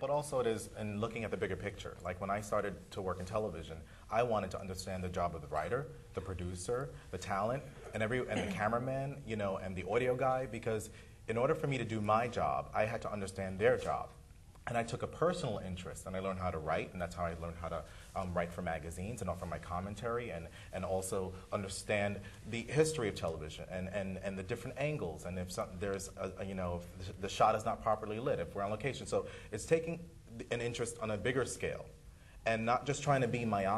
but also it is in looking at the bigger picture. Like when I started to work in television, I wanted to understand the job of the writer, the producer, the talent, and every and the cameraman, you know, and the audio guy because in order for me to do my job, I had to understand their job. And I took a personal interest, and I learned how to write, and that's how I learned how to um, write for magazines and offer my commentary, and, and also understand the history of television and, and, and the different angles, and if some, there's, a, a, you know, if the shot is not properly lit, if we're on location. So it's taking an interest on a bigger scale, and not just trying to be myopic